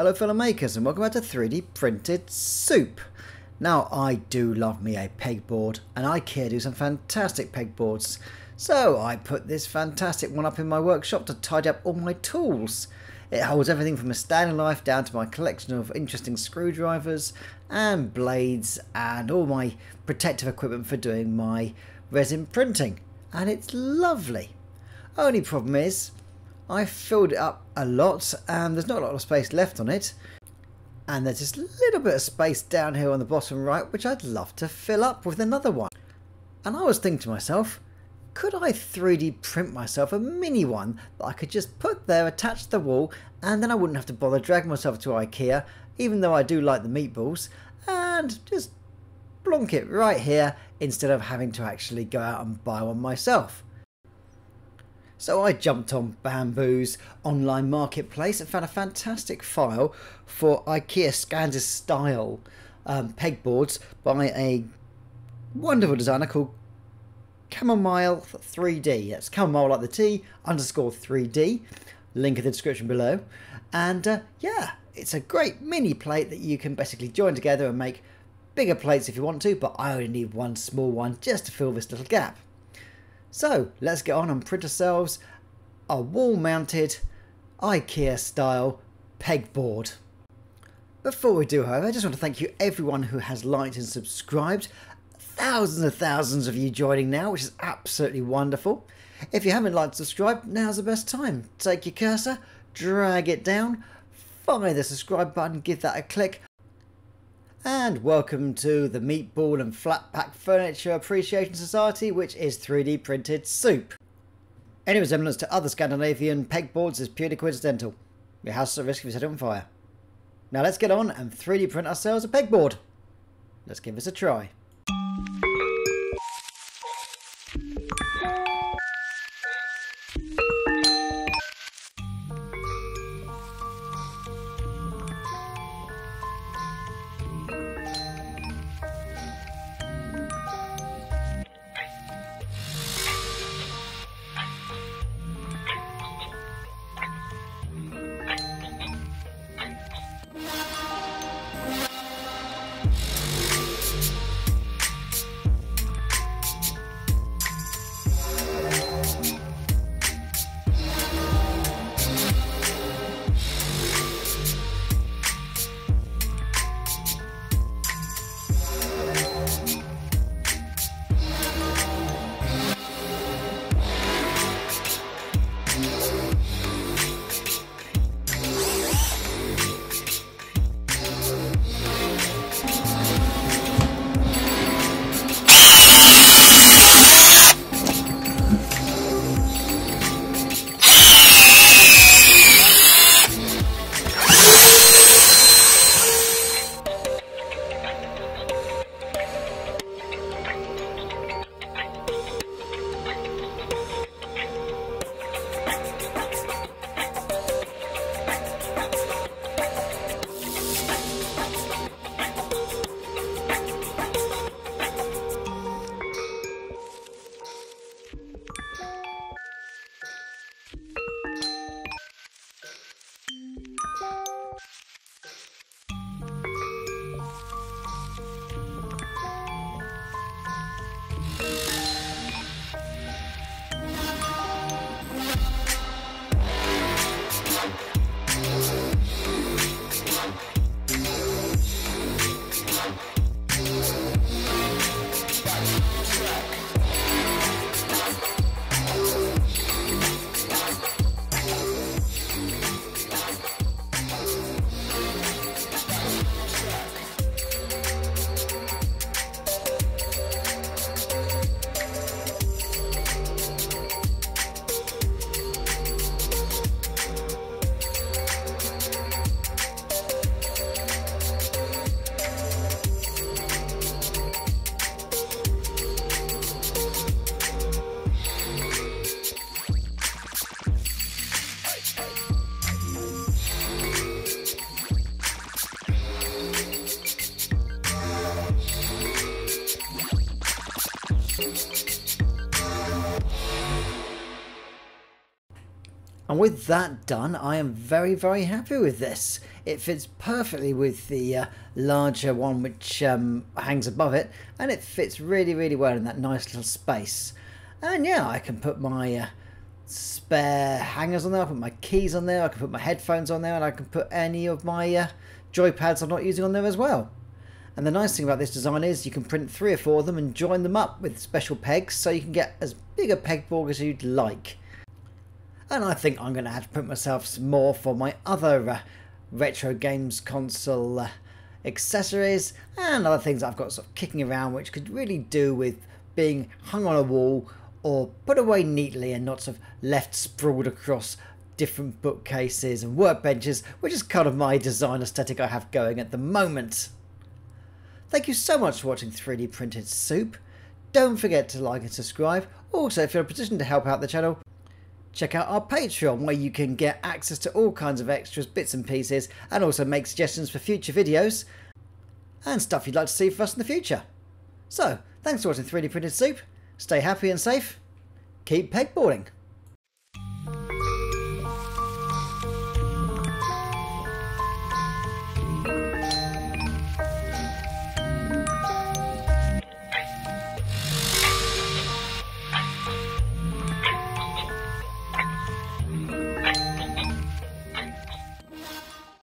Hello fellow makers and welcome back to 3D Printed Soup. Now I do love me a pegboard and IKEA do some fantastic pegboards. So I put this fantastic one up in my workshop to tidy up all my tools. It holds everything from a standing knife down to my collection of interesting screwdrivers and blades and all my protective equipment for doing my resin printing. And it's lovely. Only problem is I filled it up a lot and there's not a lot of space left on it. And there's just a little bit of space down here on the bottom right which I'd love to fill up with another one. And I was thinking to myself, could I 3D print myself a mini one that I could just put there, attach to the wall, and then I wouldn't have to bother dragging myself to Ikea, even though I do like the meatballs, and just plonk it right here instead of having to actually go out and buy one myself. So I jumped on Bambu's online marketplace and found a fantastic file for IKEA Skadis style um, pegboards by a wonderful designer called Camomile 3D. That's chamomile like the tea underscore 3D. Link in the description below. And uh, yeah, it's a great mini plate that you can basically join together and make bigger plates if you want to, but I only need one small one just to fill this little gap. So let's get on and print ourselves a wall mounted IKEA style pegboard. Before we do however, I just want to thank you everyone who has liked and subscribed. Thousands and thousands of you joining now, which is absolutely wonderful. If you haven't liked and subscribed, now's the best time. Take your cursor, drag it down, find the subscribe button, give that a click, and welcome to the Meatball and Flat Pack Furniture Appreciation Society, which is 3D printed soup. Any resemblance to other Scandinavian pegboards is purely coincidental. Your house is at risk if you set it on fire. Now let's get on and 3D print ourselves a pegboard. Let's give this a try. And with that done, I am very, very happy with this. It fits perfectly with the uh, larger one which um, hangs above it, and it fits really, really well in that nice little space. And yeah, I can put my uh, spare hangers on there, I put my keys on there, I can put my headphones on there, and I can put any of my uh, joypads I'm not using on there as well. And the nice thing about this design is you can print three or four of them and join them up with special pegs so you can get as big a pegboard as you'd like. And I think I'm going to have to print myself some more for my other uh, retro games console uh, accessories and other things I've got sort of kicking around which could really do with being hung on a wall or put away neatly and not sort of left sprawled across different bookcases and workbenches, which is kind of my design aesthetic I have going at the moment. Thank you so much for watching 3D Printed Soup. Don't forget to like and subscribe. Also, if you're in a position to help out the channel, check out our Patreon where you can get access to all kinds of extras, bits and pieces, and also make suggestions for future videos and stuff you'd like to see from us in the future. So, thanks for watching 3D Printed Soup. Stay happy and safe. Keep pegboarding.